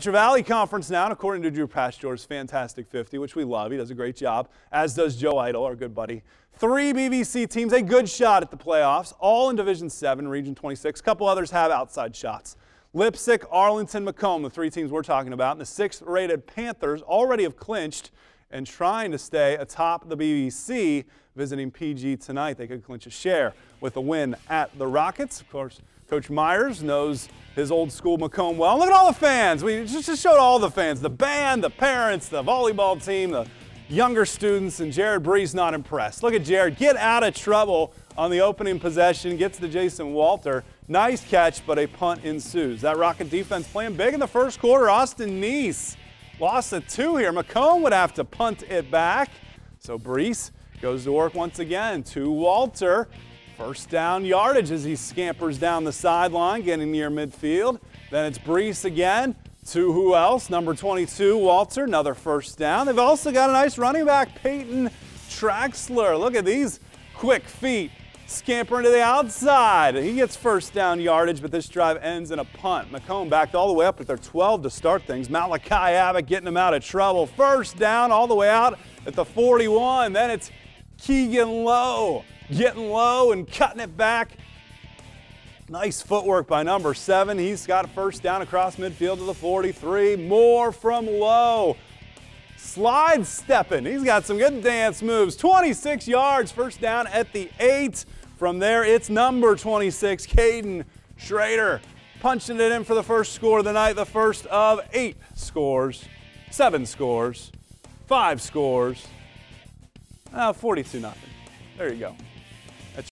Metro Valley Conference now, and according to Drew Pasteur's Fantastic 50, which we love, he does a great job, as does Joe Eitel, our good buddy. Three BVC teams, a good shot at the playoffs, all in Division 7, Region 26. A couple others have outside shots. Leipsic, Arlington, McComb, the three teams we're talking about, and the sixth-rated Panthers already have clinched and trying to stay atop the BVC, Visiting PG tonight, they could clinch a share with a win at the Rockets. Of course, Coach Myers knows his old school McComb well. Look at all the fans. We just showed all the fans, the band, the parents, the volleyball team, the younger students, and Jared Breeze not impressed. Look at Jared get out of trouble on the opening possession, gets to Jason Walter. Nice catch, but a punt ensues. That Rocket defense playing big in the first quarter. Austin Neese lost a two here. McComb would have to punt it back. So Brees goes to work once again to Walter. First down yardage as he scampers down the sideline, getting near midfield. Then it's Brees again to who else? Number 22, Walter, another first down. They've also got a nice running back, Peyton Traxler. Look at these quick feet scampering to the outside. He gets first down yardage, but this drive ends in a punt. McComb backed all the way up at their 12 to start things. Malachi Abbott getting them out of trouble. First down all the way out at the 41. Then it's Keegan Lowe getting low and cutting it back. Nice footwork by number seven. He's got a first down across midfield to the 43. More from Lowe. Slide stepping. He's got some good dance moves. 26 yards, first down at the eight. From there, it's number 26, Caden Schrader. Punching it in for the first score of the night, the first of eight scores, seven scores, five scores, uh, 42 nothing. There you go.